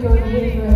going to